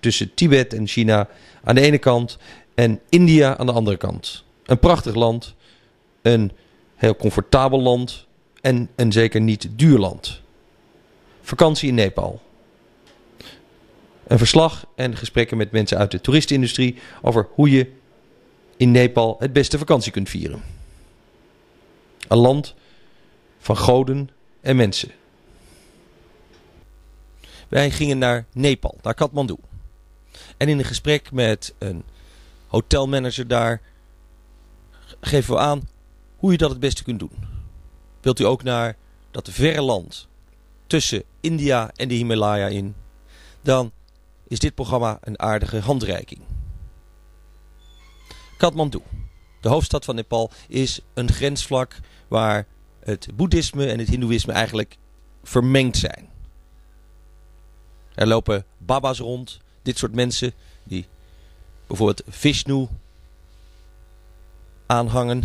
Tussen Tibet en China aan de ene kant en India aan de andere kant. Een prachtig land, een heel comfortabel land en een zeker niet duur land. Vakantie in Nepal. Een verslag en gesprekken met mensen uit de toeristenindustrie over hoe je in Nepal het beste vakantie kunt vieren. Een land van goden en mensen. Wij gingen naar Nepal, naar Kathmandu. En in een gesprek met een hotelmanager daar geven we aan hoe je dat het beste kunt doen. Wilt u ook naar dat verre land tussen India en de Himalaya in, dan is dit programma een aardige handreiking. Kathmandu, de hoofdstad van Nepal, is een grensvlak waar het boeddhisme en het hindoeïsme eigenlijk vermengd zijn. Er lopen baba's rond, dit soort mensen die bijvoorbeeld Vishnu aanhangen.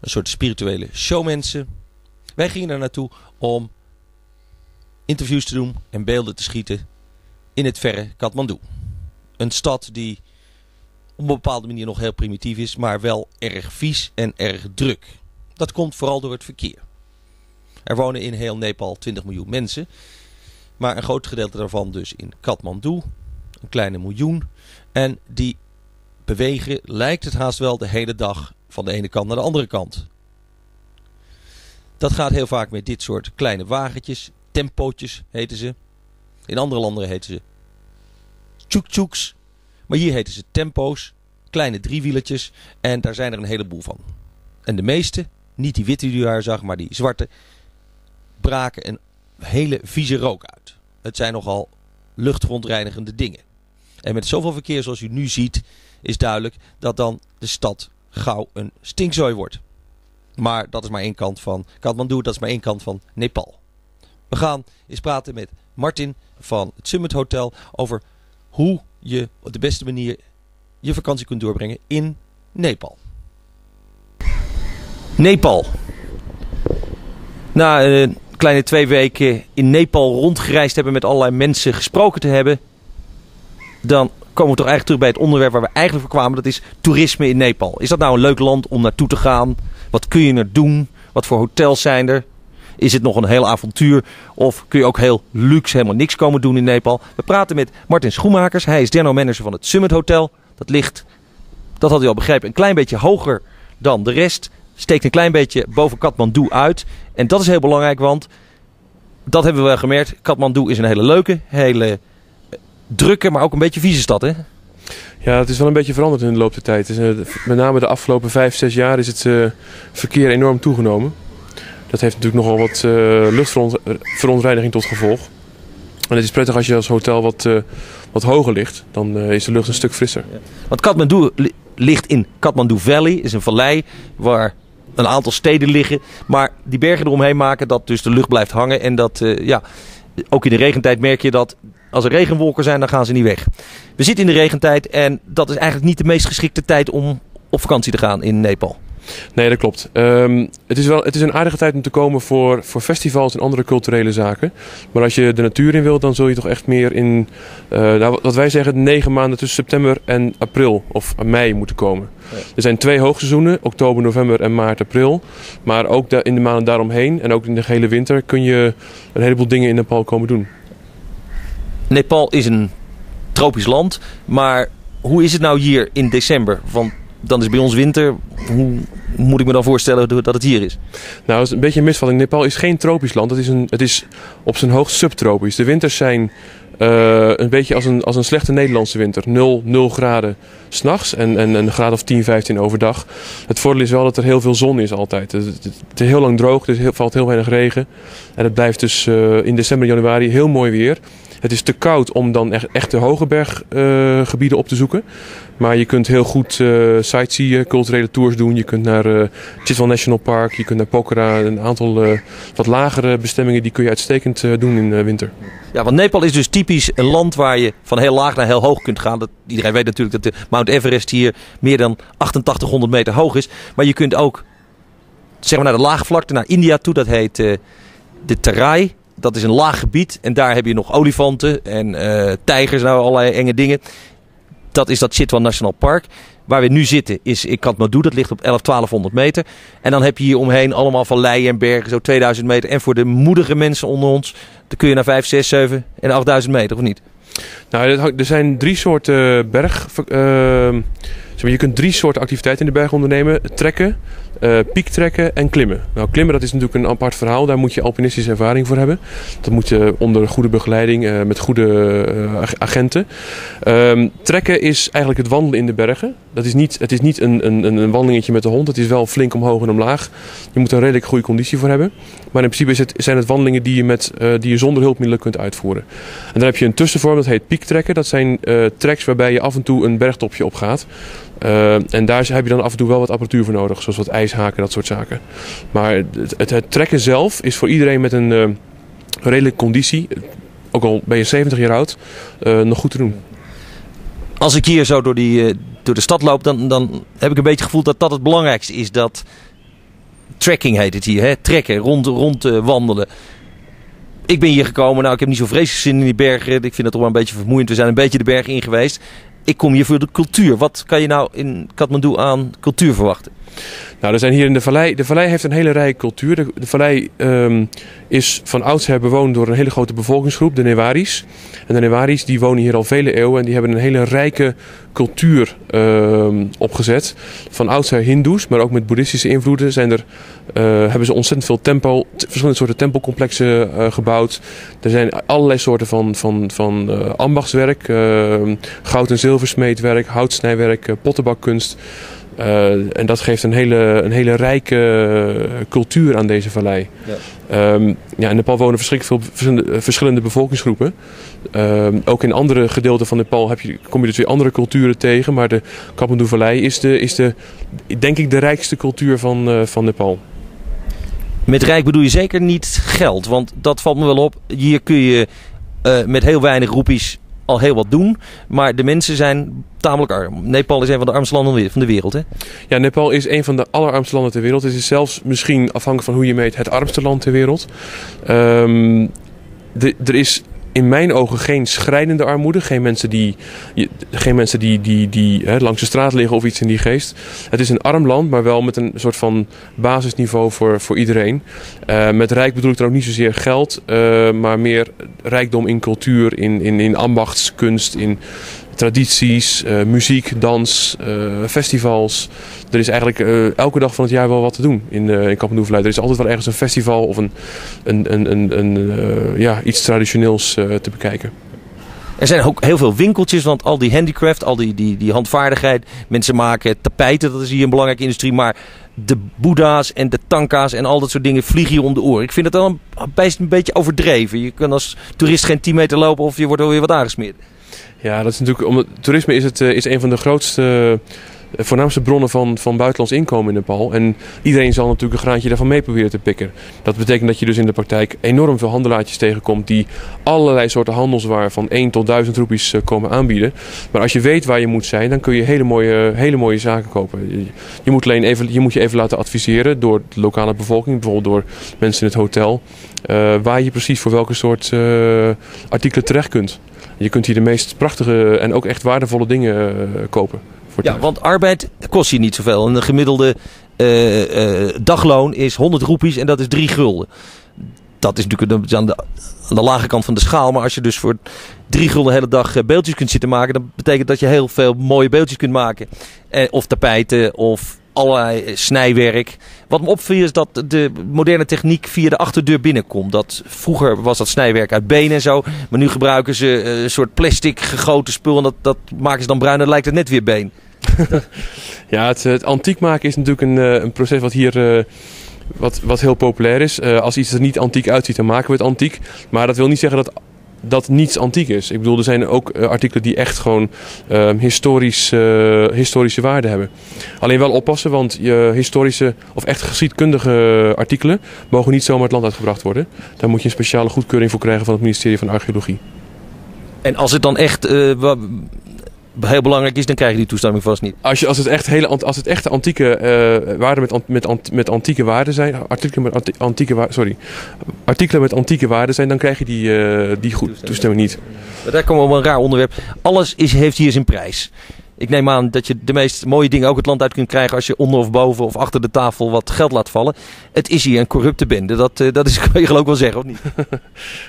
Een soort spirituele showmensen. Wij gingen daar naartoe om interviews te doen en beelden te schieten in het verre Kathmandu. Een stad die op een bepaalde manier nog heel primitief is, maar wel erg vies en erg druk. Dat komt vooral door het verkeer. Er wonen in heel Nepal 20 miljoen mensen, maar een groot gedeelte daarvan dus in Kathmandu, een kleine miljoen. En die bewegen, lijkt het haast wel, de hele dag van de ene kant naar de andere kant. Dat gaat heel vaak met dit soort kleine wagentjes, tempootjes heten ze. In andere landen heten ze tjoek Maar hier heten ze tempo's, kleine driewielertjes. En daar zijn er een heleboel van. En de meeste, niet die witte die u daar zag, maar die zwarte, braken een hele vieze rook uit. Het zijn nogal luchtverontreinigende dingen. En met zoveel verkeer zoals u nu ziet, is duidelijk dat dan de stad gauw een stinkzooi wordt. Maar dat is maar één kant van Kathmandu, dat is maar één kant van Nepal. We gaan eens praten met Martin van het Summit Hotel over hoe je op de beste manier je vakantie kunt doorbrengen in Nepal. Nepal. Na een kleine twee weken in Nepal rondgereisd hebben met allerlei mensen gesproken te hebben, dan komen we toch eigenlijk terug bij het onderwerp waar we eigenlijk voor kwamen. Dat is toerisme in Nepal. Is dat nou een leuk land om naartoe te gaan? Wat kun je er doen? Wat voor hotels zijn er? Is het nog een heel avontuur? Of kun je ook heel luxe helemaal niks komen doen in Nepal? We praten met Martin Schoenmakers. Hij is general manager van het Summit Hotel. Dat ligt, dat had u al begrepen, een klein beetje hoger dan de rest. Steekt een klein beetje boven Kathmandu uit. En dat is heel belangrijk, want dat hebben we wel gemerkt. Kathmandu is een hele leuke, hele drukke, maar ook een beetje vieze stad, hè? Ja, het is wel een beetje veranderd in de loop der tijd. Dus, met name de afgelopen vijf, zes jaar is het uh, verkeer enorm toegenomen. Dat heeft natuurlijk nogal wat uh, luchtverontreiniging tot gevolg. En het is prettig als je als hotel wat, wat hoger ligt. Dan is de lucht een stuk frisser. Ja. Want Kathmandu ligt in Kathmandu Valley. is een vallei waar een aantal steden liggen. Maar die bergen eromheen maken dat dus de lucht blijft hangen. En dat, ja, ook in de regentijd merk je dat als er regenwolken zijn, dan gaan ze niet weg. We zitten in de regentijd en dat is eigenlijk niet de meest geschikte tijd om op vakantie te gaan in Nepal. Nee, dat klopt. Um, het, is wel, het is een aardige tijd om te komen voor, voor festivals en andere culturele zaken. Maar als je de natuur in wilt, dan zul je toch echt meer in, uh, nou, wat wij zeggen, negen maanden tussen september en april of mei moeten komen. Ja. Er zijn twee hoogseizoenen, oktober, november en maart, april. Maar ook in de maanden daaromheen en ook in de gele winter kun je een heleboel dingen in Nepal komen doen. Nepal is een tropisch land, maar hoe is het nou hier in december? Want dan is bij ons winter. Hoe moet ik me dan voorstellen dat het hier is? Nou, dat is een beetje een misvatting. Nepal is geen tropisch land. Het is, een, het is op zijn hoogst subtropisch. De winters zijn uh, een beetje als een, als een slechte Nederlandse winter. 0, 0 graden s'nachts en, en een graad of 10, 15 overdag. Het voordeel is wel dat er heel veel zon is altijd. Het, is heel lang droog, er valt heel weinig regen. En het blijft dus uh, in december, januari heel mooi weer. Het is te koud om dan echt, echte hoge berggebieden uh, op te zoeken. Maar je kunt heel goed uh, sightseeën, culturele tours doen. Je kunt naar uh, Chitwal National Park, je kunt naar Pokhara. Een aantal wat lagere bestemmingen die kun je uitstekend doen in de winter. Ja, want Nepal is dus typisch een land waar je van heel laag naar heel hoog kunt gaan. Dat, iedereen weet natuurlijk dat de Mount Everest hier meer dan 8800 meter hoog is. Maar je kunt ook zeg maar, naar de lage vlakte, naar India toe. Dat heet de Terai dat is een laag gebied. En daar heb je nog olifanten en uh, tijgers, nou allerlei enge dingen. Dat is dat Chitwan National Park. Waar we nu zitten is in Kathmandu, dat ligt op 11, 1200 meter. En dan heb je hier omheen allemaal valleien en bergen, zo 2000 meter. En voor de moedige mensen onder ons, dan kun je naar 5, 6, 7 en 8000 meter, of niet? Nou, er zijn drie soorten berg... Uh, je kunt drie soorten activiteiten in de berg ondernemen. Trekken, uh, piektrekken en klimmen. Nou, klimmen dat is natuurlijk een apart verhaal. Daar moet je alpinistische ervaring voor hebben. Dat moet je onder goede begeleiding, uh, met goede uh, agenten. Um, trekken is eigenlijk het wandelen in de bergen. Dat is niet, het is niet een, een, een wandelingetje met de hond. Het is wel flink omhoog en omlaag. Je moet er een redelijk goede conditie voor hebben. Maar in principe het, zijn het wandelingen die je, met, die je zonder hulpmiddelen kunt uitvoeren. En dan heb je een tussenvorm, dat heet piektrekken. Dat zijn treks waarbij je af en toe een bergtopje opgaat. Uh, en daar heb je dan af en toe wel wat apparatuur voor nodig, zoals wat ijshaken, dat soort zaken. Maar het, het, trekken zelf is voor iedereen met een uh, redelijke conditie, ook al ben je 70 jaar oud, uh, nog goed te doen. Als ik hier zo door, die, door de stad loop, dan, dan heb ik een beetje het gevoel dat dat het belangrijkste is. Dat trekking heet het hier, hè? trekken, rond, rond wandelen ik ben hier gekomen. Nou, ik heb niet zo vreselijk zin in die bergen. Ik vind het toch wel een beetje vermoeiend. We zijn een beetje de bergen in geweest ik kom hier voor de cultuur. Wat kan je nou in Kathmandu aan cultuur verwachten? Nou, er zijn hier in de vallei. De vallei heeft een hele rijke cultuur. De, vallei um, is van oudsher bewoond door een hele grote bevolkingsgroep, de Newaris. En de Newaris die wonen hier al vele eeuwen en die hebben een hele rijke cultuur um, opgezet. Van oudsher Hindoes, maar ook met boeddhistische invloeden zijn er, uh, hebben ze ontzettend veel tempel, verschillende soorten tempelcomplexen uh, gebouwd. Er zijn allerlei soorten van, van, van uh, ambachtswerk, goud- en zilversmeedwerk, houtsnijwerk, pottenbakkunst. Uh, en dat geeft een hele, een hele rijke cultuur aan deze vallei. Ja. Um, ja, in Nepal wonen verschrikkelijk veel verschillende bevolkingsgroepen. Um, ook in andere gedeelten van Nepal heb je, kom je dus weer andere culturen tegen. Maar de Kathmandu-vallei is, de, is de, denk ik de rijkste cultuur van, uh, van Nepal. Met rijk bedoel je zeker niet geld. Want dat valt me wel op. Hier kun je uh, met heel weinig roepies al heel wat doen. Maar de mensen zijn tamelijk arm. Nepal is een van de armste landen van de wereld. Hè? Ja, Nepal is een van de allerarmste landen ter wereld. Het is zelfs misschien afhankelijk van hoe je meet het armste land ter wereld. De, er is in mijn ogen geen schrijnende armoede. Geen mensen die, geen mensen die, die, die hè, langs de straat liggen of iets in die geest. Het is een arm land, maar wel met een soort van basisniveau voor, voor iedereen. Uh, met rijk bedoel ik er ook niet zozeer geld, uh, maar meer rijkdom in cultuur, in, in, in ambachtskunst, in tradities, uh, muziek, dans, festivals. Er is eigenlijk elke dag van het jaar wel wat te doen in, in Kampenoe Er is altijd wel ergens een festival of een, een, een, een, ja, iets traditioneels te bekijken. Er zijn ook heel veel winkeltjes, want al die handicraft, al die, die, die handvaardigheid. Mensen maken tapijten, dat is hier een belangrijke industrie. Maar de boeddha's en de tanka's en al dat soort dingen vliegen je om de oren. Ik vind het dan best een beetje overdreven. Je kunt als toerist geen 10 meter lopen of je wordt alweer wat aangesmeerd. Ja, dat is natuurlijk. Om, toerisme is, het, eh, is een van de grootste voornaamste bronnen van, van buitenlands inkomen in Nepal. En iedereen zal natuurlijk een graantje daarvan mee proberen te pikken. Dat betekent dat je dus in de praktijk enorm veel handelaartjes tegenkomt die allerlei soorten handelswaar van 1 tot 1000 roepies eh, komen aanbieden. Maar als je weet waar je moet zijn, dan kun je hele mooie, hele mooie zaken kopen. Je moet, alleen even, je moet je even laten adviseren door de lokale bevolking, bijvoorbeeld door mensen in het hotel, waar je precies voor welke soort artikelen terecht kunt. Je kunt hier de meest prachtige en ook echt waardevolle dingen kopen. Ja, want arbeid kost je niet zoveel. Een gemiddelde uh, uh, dagloon is 100 roepies en dat is 3 gulden. Dat is natuurlijk aan de, aan de lage kant van de schaal. Maar als je dus voor 3 gulden de hele dag eh, beeldjes kunt zitten maken, dan betekent dat je heel veel mooie beeldjes kunt maken. Eh, of tapijten of allerlei snijwerk. Wat me opviel is dat de moderne techniek via de achterdeur binnenkomt. Dat, vroeger was dat snijwerk uit benen en zo. Maar nu gebruiken ze een soort plastic gegoten spul. En dat, dat maken ze dan bruin en lijkt het net weer been. ja, het, antiek maken is natuurlijk een, eh, een proces wat hier... Uh, wat, wat heel populair is. Als iets er niet antiek uitziet, dan maken we het antiek. Maar dat wil niet zeggen dat dat niets antiek is. Ik bedoel, er zijn ook uh, artikelen die echt gewoon uh, historisch, uh, historische waarde hebben. Alleen wel oppassen, want je historische of echt geschiedkundige artikelen mogen niet zomaar het land uitgebracht worden. Daar moet je een speciale goedkeuring voor krijgen van het ministerie van Archeologie. En als het dan echt heel belangrijk is, dan krijg je die toestemming vast niet. Als, je, als, het, echt hele, als het echte antieke eh, waarden met, met, met antieke waarden zijn, artikelen met anti- antieke wa- sorry, artikelen met antieke waarden zijn, dan krijg je die, eh, die goed, toestemming niet. Maar daar komen we op een raar onderwerp. Alles is, heeft hier zijn prijs. Ik neem aan dat je de meest mooie dingen ook het land uit kunt krijgen als je onder of boven of achter de tafel wat geld laat vallen. Het is hier een corrupte bende. Dat, eh, dat is, kan je geloof wel zeggen, of niet?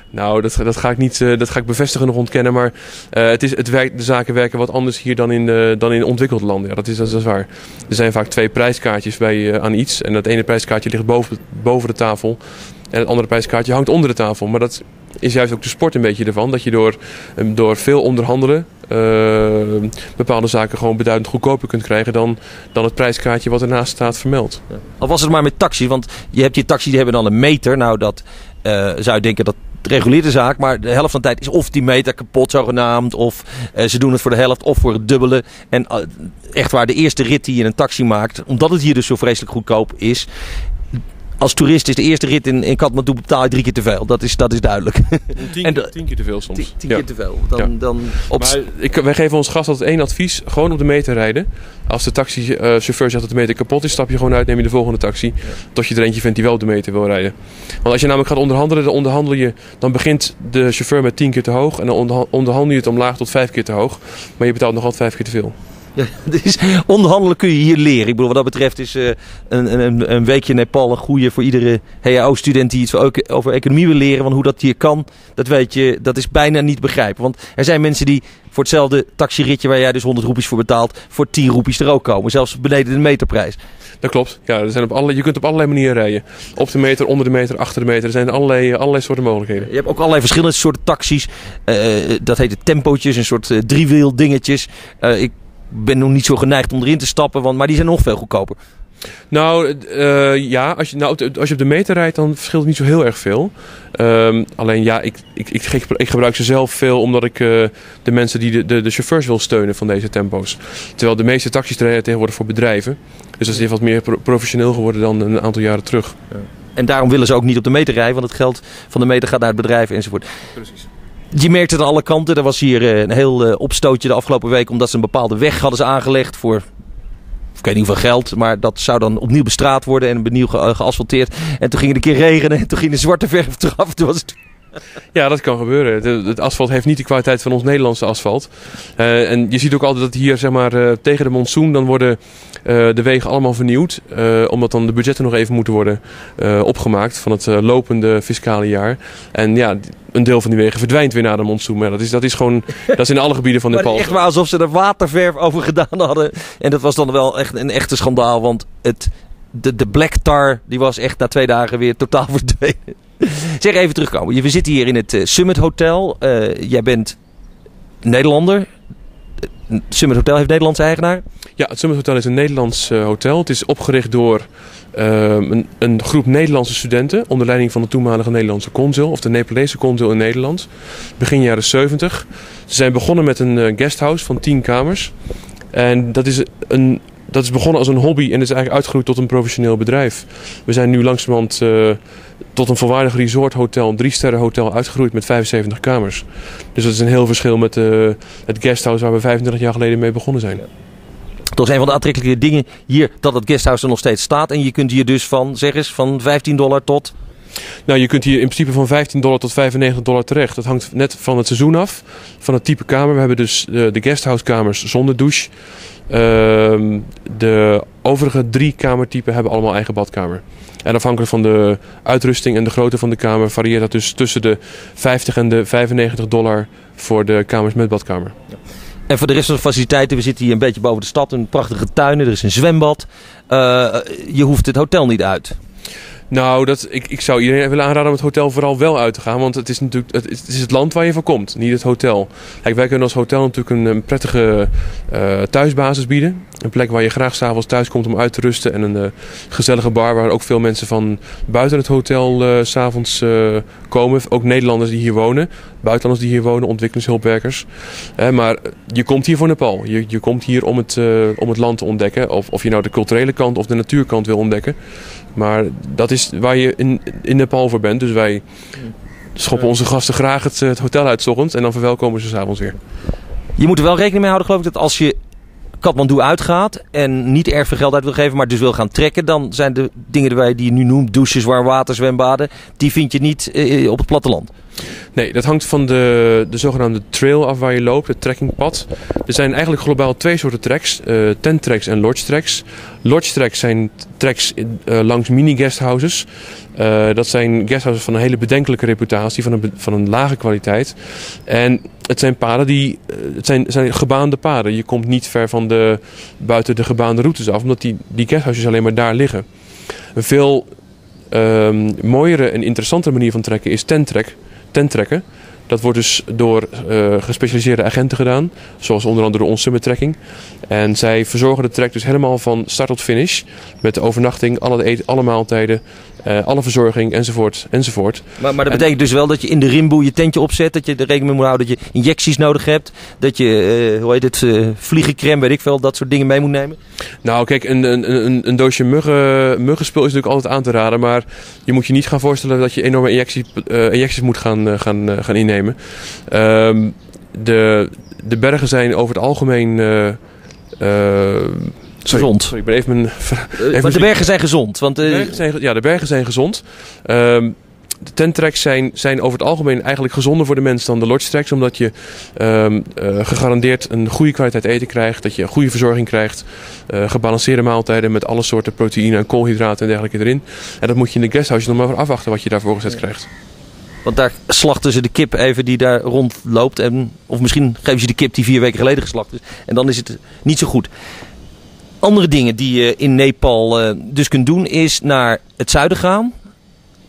Nou, dat, dat, ga ik niet, eh, dat ga ik bevestigen of ontkennen, maar eh, het is, het werkt, de zaken werken wat anders hier dan in, eh, dan in ontwikkelde landen. Dat, is, dat is waar. Er zijn vaak twee prijskaartjes bij, aan iets en dat ene prijskaartje ligt boven, boven de tafel en het andere prijskaartje hangt onder de tafel. Maar dat is juist ook de sport een beetje ervan, dat je door, eh, door veel onderhandelen eh, bepaalde zaken gewoon beduidend goedkoper kunt krijgen dan, dan het prijskaartje wat ernaast staat vermeld. Al was het maar met taxi, want je hebt hier taxi die hebben dan een meter. Nou, dat eh, zou je denken dat reguleert de zaak, maar de helft van de tijd is of die meter kapot zogenaamd, of eh, ze doen het voor de helft of voor het dubbele. En eh, echt waar, de eerste rit die je in een taxi maakt, omdat het hier dus zo vreselijk goedkoop is. Als toerist is de eerste rit in, in Kathmandu betaal je drie keer te veel. Dat is, dat is duidelijk. Tien, En de- tien keer te veel soms. Tien, tien Ja. keer te veel. Dan, Ja. dan op Maar ik, wij geven ons gast altijd één advies. Gewoon op de meter rijden. Als de taxichauffeur zegt dat de meter kapot is, stap je gewoon uit, neem je de volgende taxi. Tot je er eentje vindt die wel op de meter wil rijden. Want als je namelijk gaat onderhandelen, dan onderhandel je. Dan begint de chauffeur met 10 keer te hoog. En dan onderha- onderhandel je het omlaag tot 5 keer te hoog. Maar je betaalt nog altijd 5 keer te veel. Ja, dus onderhandelen kun je hier leren. Ik bedoel, wat dat betreft is eh, een, een, een weekje Nepal een goede voor iedere HAO-student die iets over, economie wil leren. Want hoe dat hier kan, dat weet je, dat is bijna niet begrijpen. Want er zijn mensen die voor hetzelfde taxiritje waar jij dus 100 roepies voor betaalt, voor 10 roepies er ook komen. Zelfs beneden de meterprijs. Dat klopt. Ja, er zijn op alle, je kunt op allerlei manieren rijden. Op de meter, onder de meter, achter de meter. Er zijn allerlei, allerlei soorten mogelijkheden. Je hebt ook allerlei verschillende soorten taxis. Eh, dat heet tempootjes, een soort eh, driewiel dingetjes. Eh, ik ben nog niet zo geneigd om erin te stappen, want, maar die zijn nog veel goedkoper. Nou, eh, ja, als je, nou, op de- als je op de meter rijdt, dan verschilt het niet zo heel erg veel. Ehm, alleen ja, ik, ik, ik, ik, ik gebruik ze zelf veel omdat ik eh, de mensen die de, de, de chauffeurs wil steunen van deze tempo's. Terwijl de meeste taxis rijden tegenwoordig voor bedrijven. Dus dat is wat meer pro- professioneel geworden dan een aantal jaren terug. En daarom willen ze ook niet op de meter rijden, want het geld van de meter gaat naar het bedrijf enzovoort. Precies. Je merkt het aan alle kanten. Er was hier eh, een heel eh, opstootje de afgelopen week omdat ze een bepaalde weg hadden ze aangelegd voor. Ik weet niet hoeveel geld, maar dat zou dan opnieuw bestraat worden en opnieuw ge- geasfalteerd. En toen ging het een keer regenen en toen ging de zwarte verf eraf. Toen was het... Ja, dat kan gebeuren. De- Het asfalt heeft niet de kwaliteit van ons Nederlandse asfalt. Eh, en je ziet ook altijd dat hier zeg maar, eh, tegen de monsoon dan worden eh, de wegen allemaal vernieuwd. omdat dan de budgetten nog even moeten worden opgemaakt van het lopende fiscale jaar. En ja, een deel van die wegen verdwijnt weer na de monsoon. Maar dat is, dat is gewoon, dat is in alle gebieden van Maar Nepal. echt waar alsof ze er waterverf over gedaan hadden. En dat was dan wel echt een echte schandaal, want het, de, de black tar die was echt na twee dagen weer totaal verdwenen. Zeg even terugkomen. We zitten hier in het eh, Summit Hotel. Eh, jij bent Nederlander. Eh, Summit Hotel heeft Nederlandse eigenaar. Ja, het Summit Hotel is een Nederlands hotel. Het is opgericht door een, een groep Nederlandse studenten onder leiding van de toenmalige Nederlandse consul, of de Nepalese consul in Nederland, begin jaren 70. Ze zijn begonnen met een guesthouse van 10 kamers. En dat is, een, dat is begonnen als een hobby en is eigenlijk uitgegroeid tot een professioneel bedrijf. We zijn nu langzamerhand tot een volwaardig resorthotel, een drie-sterren hotel uitgegroeid met 75 kamers. Dus dat is een heel verschil met eh, het guesthouse waar we 25 jaar geleden mee begonnen zijn. Toch is een van de aantrekkelijke dingen hier dat het guesthouse er nog steeds staat. En je kunt hier dus van, zeg eens, van 15 dollar tot... Nou, je kunt hier in principe van 15 dollar tot 95 dollar terecht. Dat hangt net van het seizoen af, van het type kamer. We hebben dus eh, de guesthouse kamers zonder douche. Ehm, de overige drie kamertypen hebben allemaal eigen badkamer. En afhankelijk van de uitrusting en de grootte van de kamer varieert dat dus tussen de 50 en de 95 dollar voor de kamers met badkamer. En voor de rest van de faciliteiten, we zitten hier een beetje boven de stad. Een prachtige tuinen, er is een zwembad. Eh, je hoeft het hotel niet uit. Nou, dat, ik, ik zou iedereen willen aanraden om het hotel vooral wel uit te gaan. Want het is natuurlijk het, het is het land waar je van komt, niet het hotel. Kijk, wij kunnen als hotel natuurlijk een, een prettige eh, thuisbasis bieden. Een plek waar je graag s'avonds thuis komt om uit te rusten. En een eh, gezellige bar waar ook veel mensen van buiten het hotel s s'avonds eh, komen. Ook Nederlanders die hier wonen. Buitenlanders die hier wonen, ontwikkelingshulpwerkers. Maar je komt hier voor Nepal. Je, je komt hier om het, om het land te ontdekken. Of, of je nou de culturele kant of de natuurkant wil ontdekken. Maar dat is waar je in, in Nepal voor bent. Dus wij schoppen onze gasten graag het, het hotel uit 's en dan verwelkomen ze s'avonds weer. Je moet er wel rekening mee houden, geloof ik, dat als je Kathmandu uitgaat en niet erg veel geld uit wil geven, maar dus wil gaan trekken, dan zijn de dingen die je nu noemt, douches, warm water, zwembaden, die vind je niet eh, op het platteland. Nee, dat hangt van de, de zogenaamde trail af waar je loopt, het trekkingpad. Er zijn eigenlijk globaal twee soorten tracks, uh, tent tracks en lodge tracks. Lodge tracks zijn tracks langs mini-guesthouses. Uh, dat zijn guesthouses van een hele bedenkelijke reputatie, van een, van een lage kwaliteit. En het zijn paden die, het zijn, zijn gebaande paden. Je komt niet ver van de, buiten de gebaande routes af, omdat die, die guesthouses alleen maar daar liggen. Een veel um, mooiere en interessantere manier van trekken is tenttrek tenttrekken. Dat wordt dus door uh, gespecialiseerde agenten gedaan, zoals onder andere onze Summit En zij verzorgen de trek dus helemaal van start tot finish. Met de overnachting, alle, eten, alle maaltijden, uh, alle verzorging enzovoort. enzovoort. Maar, maar dat betekent dus wel dat je in de rimboe je tentje opzet. Dat je er rekening mee moet houden dat je injecties nodig hebt. Dat je, uh, hoe heet het, uh, vliegencreme, weet ik veel, dat soort dingen mee moet nemen. Nou kijk, een, een, een, een doosje muggen, muggenspul is natuurlijk altijd aan te raden. Maar je moet je niet gaan voorstellen dat je enorme injecties, injecties moet gaan, gaan, gaan innemen. Um, de, de bergen zijn over het algemeen... Sorry, gezond. Sorry, ik ben even mijn. Even maar de bergen zijn gezond. Want, de bergen zijn, ja, de bergen zijn gezond. Um, de tenttracks zijn, zijn over het algemeen eigenlijk gezonder voor de mens dan de lodge tracks. Omdat je um, uh, gegarandeerd een goede kwaliteit eten krijgt. Dat je een goede verzorging krijgt. Uh, gebalanceerde maaltijden met alle soorten proteïne en koolhydraten en dergelijke erin. En dat moet je in de guesthouse nog maar afwachten wat je daarvoor gezet krijgt. Want daar slachten ze de kip even die daar rondloopt. En, of misschien geven ze de kip die vier weken geleden geslacht is. En dan is het niet zo goed. Andere dingen die je in Nepal uh, dus kunt doen is naar het zuiden gaan.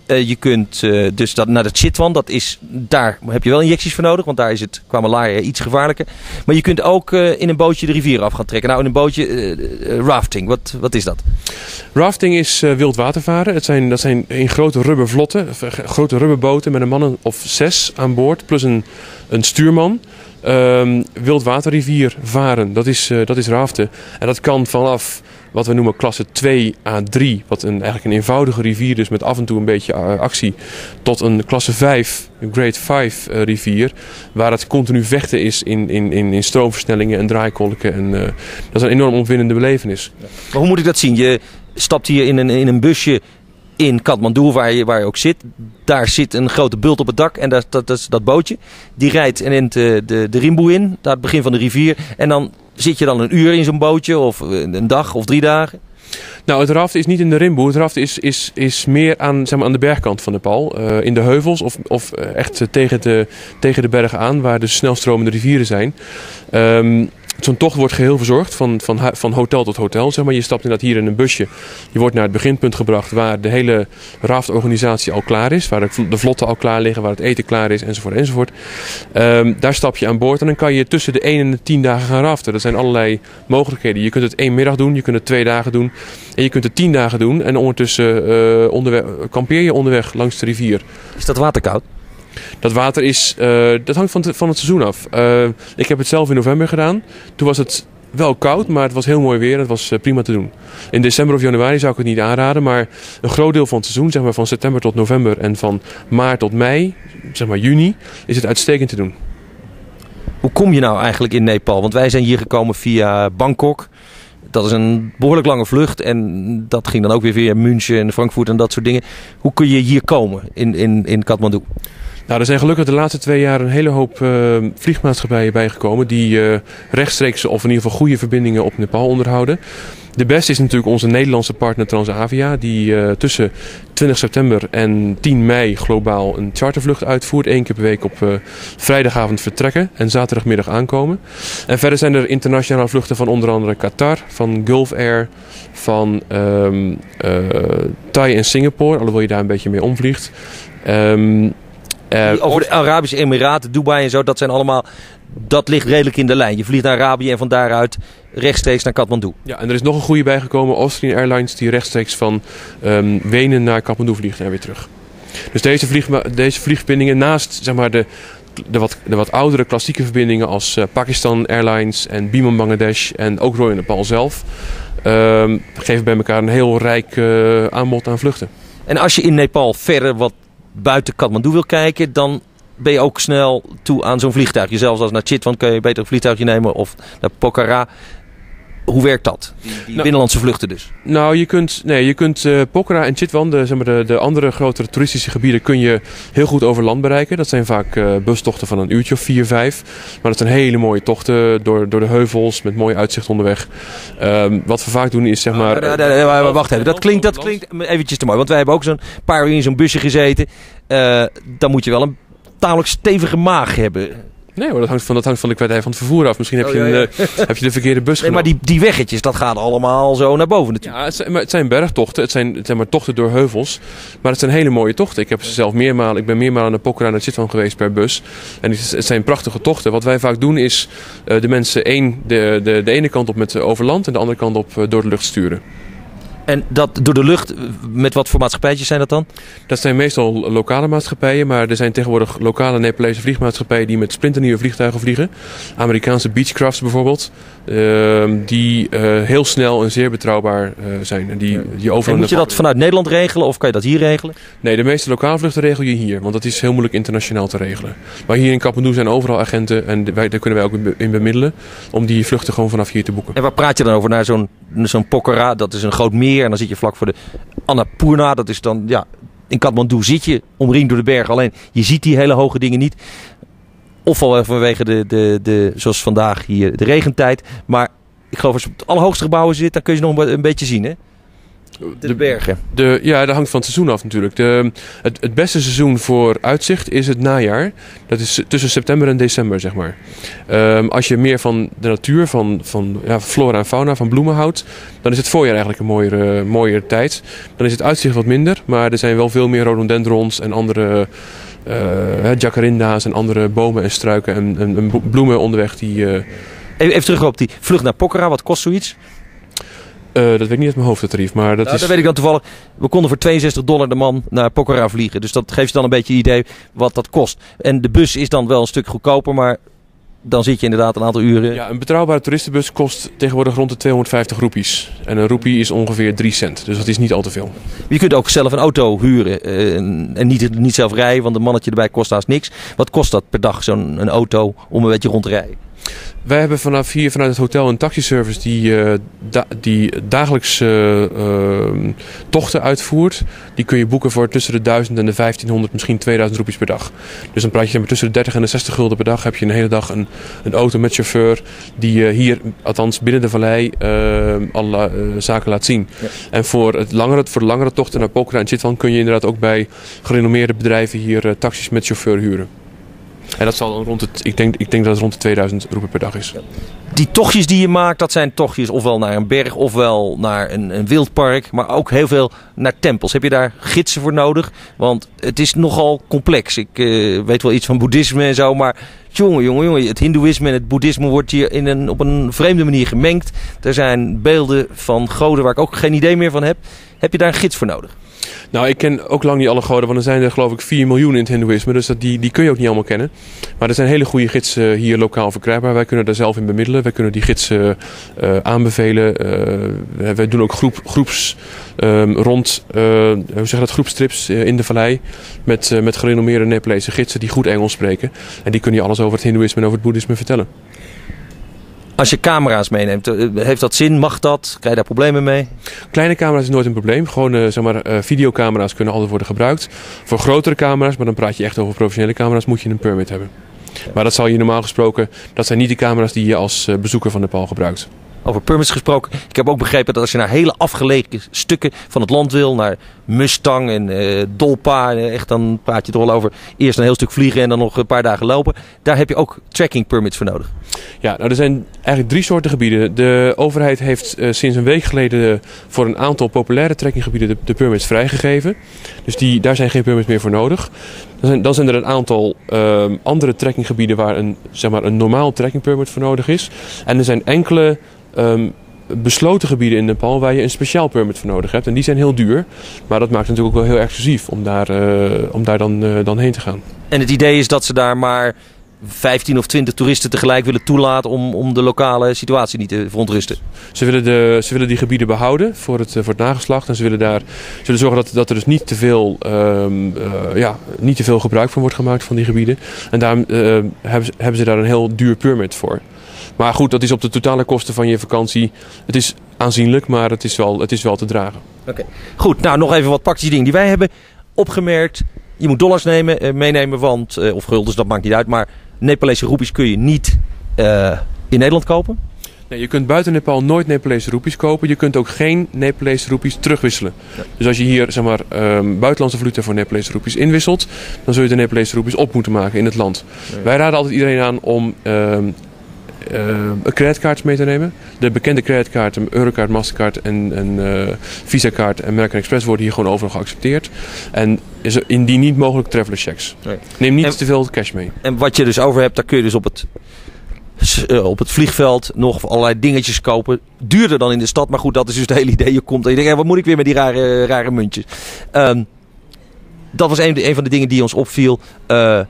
Uh, je kunt uh, dus dat, naar de Chitwan, dat is, daar heb je wel injecties voor nodig, want daar is het qua malaria iets gevaarlijker. Maar je kunt ook uh, in een bootje de rivier af gaan trekken. Nou, in een bootje rafting, wat, wat is dat? Rafting is wildwatervaren. Het zijn, dat zijn in grote rubbervlotten, grote rubberboten met een man of zes aan boord, plus een, een stuurman. Um, wildwaterrivier varen, dat is, dat is raften. En dat kan vanaf wat we noemen klasse 2 à 3, wat een, eigenlijk een eenvoudige rivier is met af en toe een beetje uh, actie, tot een klasse 5, een grade 5 uh, rivier, waar het continu vechten is in, in, in, in stroomversnellingen en draaikolken. En, dat is een enorm opwindende belevenis. Maar hoe moet ik dat zien? Je stapt hier in een, in een busje in Kathmandu, waar je, waar je ook zit. Daar zit een grote bult op het dak en dat, dat, dat bootje. Die rijdt en in de, de, de Rimboe in, daar het begin van de rivier. En dan zit je dan een uur in zo'n bootje of een dag of drie dagen. Nou, het raften is niet in de Rimboe. Het raften is, is, is meer aan, zeg maar, aan de bergkant van Nepal. Uh, in de heuvels of, of echt tegen de, tegen de bergen aan, waar de snelstromende rivieren zijn. Um, Zo'n tocht wordt geheel verzorgd, van, van, van hotel tot hotel. Zeg maar. Je stapt inderdaad hier in een busje. Je wordt naar het beginpunt gebracht waar de hele raftorganisatie al klaar is. Waar de, vlotten al klaar liggen, waar het eten klaar is, enzovoort, enzovoort. Um, daar stap je aan boord en dan kan je tussen de 1 en de 10 dagen gaan raften. Er zijn allerlei mogelijkheden. Je kunt het één middag doen, je kunt het twee dagen doen. En je kunt het 10 dagen doen. En ondertussen onderweg, kampeer je onderweg langs de rivier. Is dat waterkoud? Dat water is, uh, dat hangt van, te, van het seizoen af. Uh, ik heb het zelf in november gedaan. Toen was het wel koud, maar het was heel mooi weer. Het was uh, prima te doen. In december of januari zou ik het niet aanraden, maar een groot deel van het seizoen, zeg maar van september tot november en van maart tot mei, zeg maar juni, is het uitstekend te doen. Hoe kom je nou eigenlijk in Nepal? Want wij zijn hier gekomen via Bangkok. Dat is een behoorlijk lange vlucht en dat ging dan ook weer via München en Frankfurt en dat soort dingen. Hoe kun je hier komen in, in, in Kathmandu? Nou, er zijn gelukkig de laatste twee jaar een hele hoop uh, vliegmaatschappijen bijgekomen die uh, rechtstreeks of in ieder geval goede verbindingen op Nepal onderhouden. De beste is natuurlijk onze Nederlandse partner Transavia, die uh, tussen 20 september en 10 mei globaal een chartervlucht uitvoert. Eén keer per week op vrijdagavond vertrekken en zaterdagmiddag aankomen. En verder zijn er internationale vluchten van onder andere Qatar, van Gulf Air, van uh, Thai en Singapore, alhoewel je daar een beetje mee omvliegt. Um, uh, over de Arabische Emiraten, Dubai en zo, dat zijn allemaal. Dat ligt redelijk in de lijn. Je vliegt naar Arabië en van daaruit rechtstreeks naar Kathmandu. Ja, en er is nog een goede bijgekomen. Austrian Airlines die rechtstreeks van um, Wenen naar Kathmandu vliegt en weer terug. Dus deze, vlieg, deze vliegverbindingen naast zeg maar, de, de, wat, de wat oudere klassieke verbindingen als uh, Pakistan Airlines en Biman Bangladesh en ook Royal Nepal zelf... Um, geven bij elkaar een heel rijk uh, aanbod aan vluchten. En als je in Nepal verder wat buiten Kathmandu wil kijken, dan ben je ook snel toe aan zo'n vliegtuigje. Zelfs als naar Chitwan kun je beter een vliegtuigje nemen of naar Pokhara. Hoe werkt dat? Die, die binnenlandse vluchten dus. Nou, je kunt, nee, je kunt eh, Pokhara en Chitwan, de, zeg maar, de, de andere grotere toeristische gebieden, kun je heel goed over land bereiken. Dat zijn vaak eh, bustochten van een uurtje of vier, vijf. Maar dat zijn hele mooie tochten door, door de heuvels met mooi uitzicht onderweg. Ehm, wat we vaak doen is zeg maar... Ah, wacht even, dat klinkt, dat klinkt eventjes te mooi. Want wij hebben ook zo'n paar uur in zo'n busje gezeten. Eh, dan moet je wel een tamelijk stevige maag hebben. Nee hoor, dat hangt van, dat hangt van de kwaliteit van het vervoer af. Misschien heb, je, Oh, ja, een, eh, heb je de verkeerde bus Nee, maar die, die weggetjes, dat gaat allemaal zo naar boven natuurlijk. Ja, het zijn, maar het zijn bergtochten. Het zijn, het zijn maar tochten door heuvels. Maar het zijn hele mooie tochten. Ik heb ze zelf meermalen. Ik ben meermalen naar Pokhara en Chitwan geweest per bus. En het, zijn prachtige tochten. Wat wij vaak doen is eh, de mensen één, de, de, de ene kant op met eh, over land en de andere kant op door de lucht sturen. En dat door de lucht, met wat voor maatschappijtjes zijn dat dan? Dat zijn meestal lokale maatschappijen, maar er zijn tegenwoordig lokale Nepalese vliegmaatschappijen die met splinternieuwe vliegtuigen vliegen. Amerikaanse Beechcrafts bijvoorbeeld, ehm, die eh, heel snel en zeer betrouwbaar eh, zijn. En die, die overal En moet je dat vanuit Nederland regelen of kan je dat hier regelen? Nee, de meeste lokale vluchten regel je hier, want dat is heel moeilijk internationaal te regelen. Maar hier in Kathmandu zijn overal agenten en wij, daar kunnen wij ook in be- in bemiddelen om die vluchten gewoon vanaf hier te boeken. En waar praat je dan over? Naar zo'n zo'n Pokhara, dat is een groot meer. En dan zit je vlak voor de Annapurna. Dat is dan, ja, in Kathmandu zit je omringd door de bergen. Alleen, je ziet die hele hoge dingen niet. Ofwel vanwege de, de, de, zoals vandaag hier, de regentijd. Maar ik geloof als je op het allerhoogste gebouwen zit, dan kun je nog een beetje zien, hè? De, bergen. De, ja, dat hangt van het seizoen af natuurlijk. De, het, het beste seizoen voor uitzicht is het najaar. Dat is tussen september en december, zeg maar. Ehm, als je meer van de natuur, van, van ja, flora en fauna, van bloemen houdt, dan is het voorjaar eigenlijk een mooiere, mooiere tijd. Dan is het uitzicht wat minder, maar er zijn wel veel meer rhododendrons en andere hè, jacarinda's en andere bomen en struiken en, en, en bloemen onderweg die... eh, Even, even terug op die vlucht naar Pokhara. Wat kost zoiets? Eh, dat weet ik niet uit mijn hoofd, het tarief, maar dat Nou, is... dat weet ik dan toevallig. We konden voor 62 dollar de man naar Pokhara vliegen. Dus dat geeft je dan een beetje idee wat dat kost. En de bus is dan wel een stuk goedkoper, maar dan zit je inderdaad een aantal uren. Ja, een betrouwbare toeristenbus kost tegenwoordig rond de 250 roepies. En een roepie is ongeveer 3 cent. Dus dat is niet al te veel. Je kunt ook zelf een auto huren eh, en niet, niet zelf rijden, want een mannetje erbij kost haast niks. Wat kost dat per dag, zo'n een auto, om een beetje rond te rijden? Wij hebben vanaf hier, vanuit het hotel, een taxiservice die, da- die dagelijks eh, eh, tochten uitvoert. Die kun je boeken voor tussen de 1000 en de 1500, misschien 2000 roepies per dag. Dus dan praat je maar tussen de 30 en de 60 gulden per dag. Heb je een hele dag een, een auto met chauffeur die eh, hier, althans binnen de vallei, eh, alle zaken laat zien. Ja. En voor, het langere, voor de langere tochten naar Pokhara en Chitwan kun je inderdaad ook bij gerenommeerde bedrijven hier taxis met chauffeur huren. En dat zal rond het, ik denk, ik denk dat het rond de 2000 roepen per dag is. Die tochtjes die je maakt, dat zijn tochtjes ofwel naar een berg ofwel naar een, een wildpark. Maar ook heel veel naar tempels. Heb je daar gidsen voor nodig? Want het is nogal complex. Ik eh, weet wel iets van boeddhisme en zo, maar... Jongen, jongen, jongen. Het hindoeïsme en het boeddhisme wordt hier in een, op een vreemde manier gemengd. Er zijn beelden van goden waar ik ook geen idee meer van heb. Heb je daar een gids voor nodig? Nou, ik ken ook lang niet alle goden, want er zijn er geloof ik 4 miljoen in het hindoeïsme. Dus dat, die, die kun je ook niet allemaal kennen. Maar er zijn hele goede gidsen hier lokaal verkrijgbaar. Wij kunnen daar zelf in bemiddelen. Wij kunnen die gidsen eh, aanbevelen. Eh, wij doen ook groep, groeps ehm, rond, eh, hoe zeg dat, groepstrips eh, in de vallei. Met, eh, met gerenommeerde Nepalese gidsen die goed Engels spreken. En die kunnen je alles over het hindoeïsme en over het boeddhisme vertellen. Als je camera's meeneemt, eh, heeft dat zin? Mag dat? Krijg je daar problemen mee? Kleine camera's is nooit een probleem. Gewoon eh, zeg maar, eh, videocamera's kunnen altijd worden gebruikt. Voor grotere camera's, maar dan praat je echt over professionele camera's, moet je een permit hebben. Maar dat zal je normaal gesproken, dat zijn niet de camera's die je als eh, bezoeker van Nepal gebruikt. Over permits gesproken. Ik heb ook begrepen dat als je naar hele afgelegen stukken van het land wil, naar Mustang en eh, Dolpa, eh, echt dan praat je er al over eerst een heel stuk vliegen en dan nog een paar dagen lopen. Daar heb je ook tracking permits voor nodig. Ja, nou er zijn eigenlijk drie soorten gebieden. De overheid heeft eh, sinds een week geleden voor een aantal populaire trekkinggebieden de, de permits vrijgegeven. Dus die, daar zijn geen permits meer voor nodig. Dan zijn, dan zijn er een aantal ehm, andere trekkinggebieden waar een, zeg maar, een normaal trekkingpermit voor nodig is. En er zijn enkele ehm, besloten gebieden in Nepal waar je een speciaal permit voor nodig hebt. En die zijn heel duur. Maar dat maakt het natuurlijk ook wel heel exclusief om daar, eh, om daar dan, eh, dan heen te gaan. En het idee is dat ze daar maar 15 of 20 toeristen tegelijk willen toelaten om, om de lokale situatie niet te verontrusten. Ze willen, de, ze willen die gebieden behouden voor het, voor het nageslacht. En ze willen daar ze willen zorgen dat, dat er dus niet te, veel, ehm, eh, ja, niet te veel gebruik van wordt gemaakt van die gebieden. En daarom eh, hebben, ze, hebben ze daar een heel duur permit voor. Maar goed, dat is op de totale kosten van je vakantie. Het is aanzienlijk, maar het is wel, het is wel te dragen. Oké. Goed, nou nog even wat praktische dingen die wij hebben opgemerkt. Je moet dollars nemen, eh, meenemen, want, eh, of guldens, dat maakt niet uit. Maar Nepalese roepies kun je niet eh, in Nederland kopen. Nee, je kunt buiten Nepal nooit Nepalese roepies kopen. Je kunt ook geen Nepalese roepies terugwisselen. Dus als je hier zeg maar, ehm, buitenlandse valuta voor Nepalese roepies inwisselt, dan zul je de Nepalese roepies op moeten maken in het land. Wij raden altijd iedereen aan om ehm, eh, een creditcard mee te nemen. De bekende creditkaarten, Eurocard, Mastercard en, en eh, Visa-kaart en American Express worden hier gewoon overal geaccepteerd. En is er indien niet mogelijk traveler checks. Nee. Neem niet En- te veel cash mee. En wat je dus over hebt, daar kun je dus op het, eh, op het vliegveld nog allerlei dingetjes kopen. Duurder dan in de stad, maar goed, dat is dus het hele idee. Je komt en je denkt, ja, wat moet ik weer met die rare, rare muntjes? Ehm, dat was een, een van de dingen die ons opviel. Eh,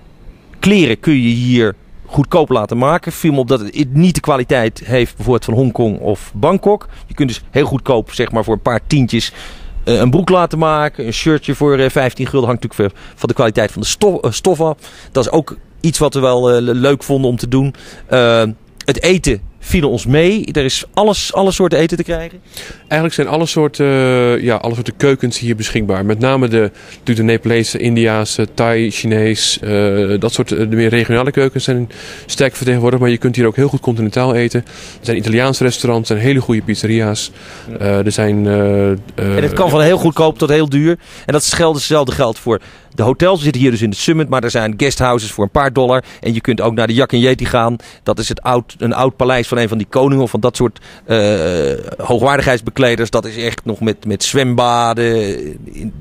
kleren kun je hier goedkoop laten maken. Viel me op dat het niet de kwaliteit heeft bijvoorbeeld van Hongkong of Bangkok. Je kunt dus heel goedkoop, zeg maar voor een paar tientjes... eh, een broek laten maken, een shirtje voor eh, 15 gulden. Hangt natuurlijk van de kwaliteit van de eh, stof af. Dat is ook iets wat we wel eh, le- leuk vonden om te doen. Eh, het eten viel ons mee. Er is alles, alle soorten eten te krijgen. Eigenlijk zijn alle soorten, eh, ja, alle soorten keukens hier beschikbaar. Met name de, de Nepalese, Indiaanse, Thai, Chinees. eh, dat soort eh, de meer regionale keukens zijn sterk vertegenwoordigd. Maar je kunt hier ook heel goed continentaal eten. Er zijn Italiaanse restaurants, er zijn hele goede pizzeria's. Er zijn... En het kan van heel goedkoop tot heel duur. En dat geldt hetzelfde geldt voor de hotels. Zitten hier dus in de Summit, maar er zijn guesthouses voor een paar dollar. En je kunt ook naar de Jak en Yeti gaan. Dat is het oud, een oud paleis van een van die koningen of van dat soort eh, hoogwaardigheidsbekleders. Dat is echt nog met, met zwembaden, in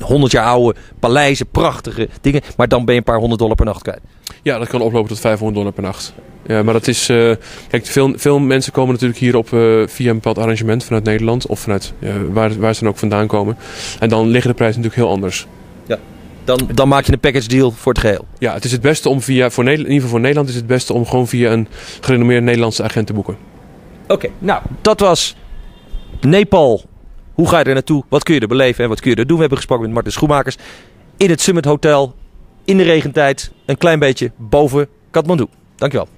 100 jaar oude paleizen, prachtige dingen. Maar dan ben je een paar honderd dollar per nacht kwijt. Ja, dat kan oplopen tot 500 dollar per nacht. Ja, maar dat is. eh, kijk, veel, veel mensen komen natuurlijk hier op eh, via een bepaald arrangement vanuit Nederland of vanuit waar, waar ze dan ook vandaan komen. En dan liggen de prijzen natuurlijk heel anders. Dan, dan maak je een package deal voor het geheel. Ja, het is het beste om via, voor Nederland, in ieder geval voor Nederland is het beste om gewoon via een gerenommeerde Nederlandse agent te boeken. Oké, nou, dat was Nepal. Hoe ga je er naartoe? Wat kun je er beleven en wat kun je er doen? We hebben gesproken met Martin Schoenmakers in het Summit Hotel in de regentijd. Een klein beetje boven Kathmandu. Dankjewel.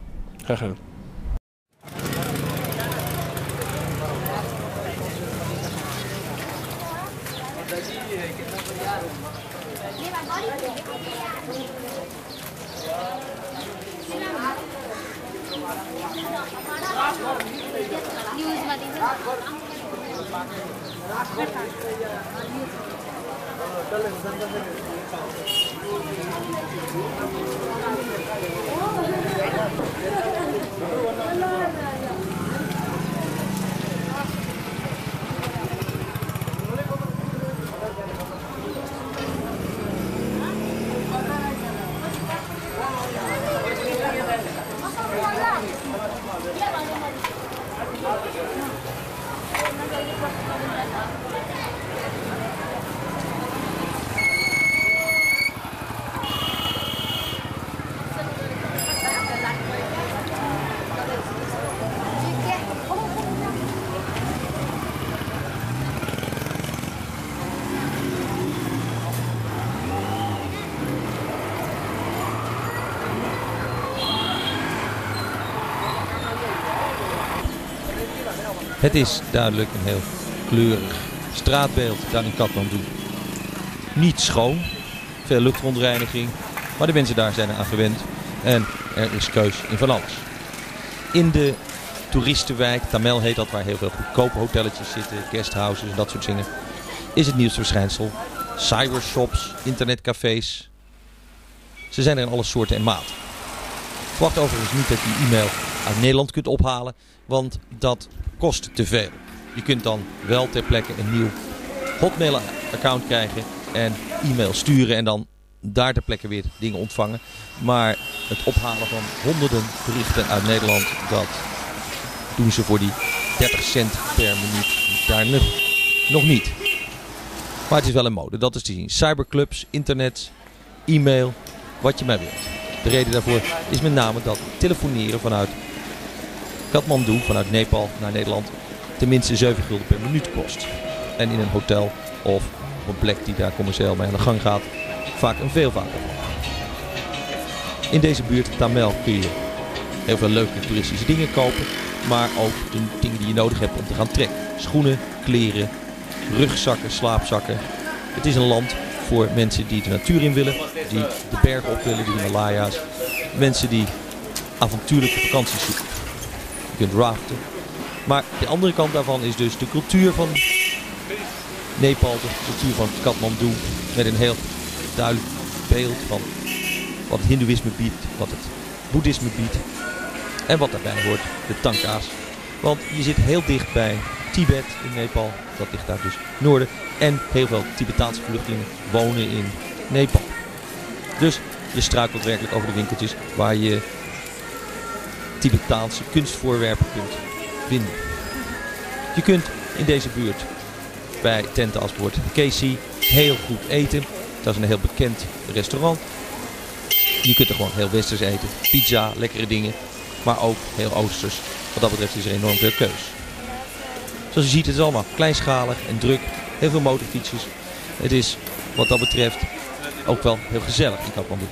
Graag gedaan. Het is duidelijk een heel kleurig straatbeeld daar in Kathmandu. Niet schoon, veel luchtverontreiniging, maar de mensen daar zijn eraan gewend en er is keus in van alles. In de toeristenwijk, Tamel heet dat, waar heel veel goedkope hotelletjes zitten, guesthouses en dat soort dingen, is het nieuwste verschijnsel. Cybershops, internetcafés. Ze zijn er in alle soorten en maten. Verwacht overigens niet dat je e-mail uit Nederland kunt ophalen, want dat kost te veel. Je kunt dan wel ter plekke een nieuw Hotmail-account krijgen en e-mail sturen en dan daar ter plekke weer dingen ontvangen. Maar het ophalen van honderden berichten uit Nederland, dat doen ze voor die 30 cent per minuut daar nog, niet. Maar het is wel een mode, dat is te zien. Cyberclubs, internet, e-mail, wat je maar wilt. De reden daarvoor is met name dat telefoneren vanuit Kathmandu, vanuit Nepal naar Nederland, tenminste 7 gulden per minuut kost. En in een hotel of op een plek die daar commercieel mee aan de gang gaat, vaak een veelvoud In deze buurt, Tamel, kun je heel veel leuke toeristische dingen kopen. Maar ook de dingen die je nodig hebt om te gaan trekken. Schoenen, kleren, rugzakken, slaapzakken. Het is een land voor mensen die de natuur in willen. Die de bergen op willen, de Himalaya's. Mensen die avontuurlijke vakanties zoeken. Je kunt raften. Maar de andere kant daarvan is dus de cultuur van Nepal. De cultuur van Kathmandu. Met een heel duidelijk beeld van wat het hindoeïsme biedt. Wat het boeddhisme biedt. En wat daarbij hoort, de tanka's. Want je zit heel dicht bij Tibet in Nepal. Dat ligt daar dus noorden. En heel veel Tibetaanse vluchtelingen wonen in Nepal. Dus je struikelt werkelijk over de winkeltjes waar je Tibetaanse kunstvoorwerpen kunt vinden. Je kunt in deze buurt bij tenten als bijvoorbeeld Casey heel goed eten. Dat is een heel bekend restaurant. Je kunt er gewoon heel westers eten. Pizza, lekkere dingen maar ook heel oosters. Wat dat betreft is er enorm veel keus. Zoals je ziet, het is allemaal kleinschalig en druk. Heel veel motorfietsers. Het is wat dat betreft ook wel heel gezellig in Kathmandu.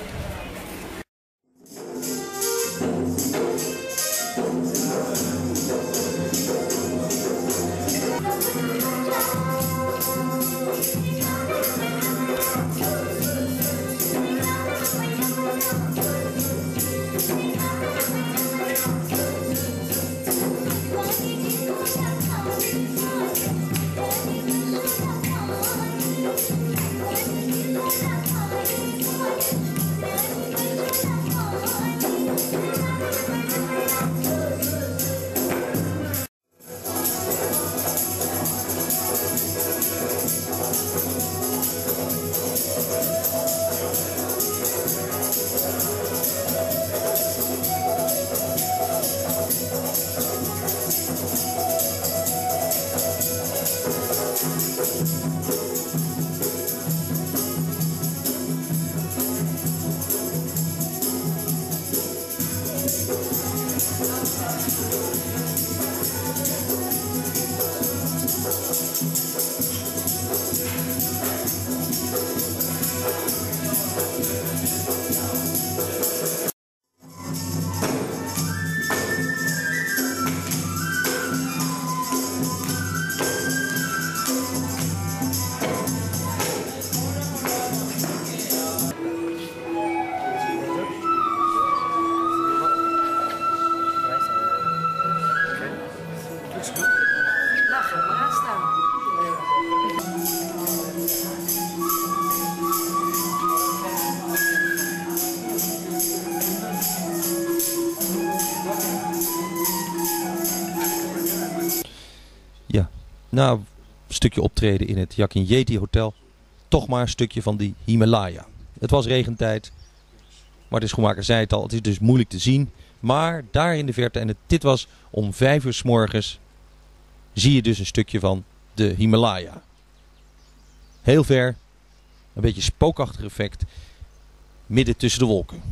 Stukje optreden in het Yakin Yeti Hotel, toch maar een stukje van die Himalaya. Het was regentijd, maar de schoenmaker zei het al, het is dus moeilijk te zien. Maar daar in de verte, en het, dit was om vijf uur s morgens, zie je dus een stukje van de Himalaya. Heel ver, een beetje spookachtig effect, midden tussen de wolken.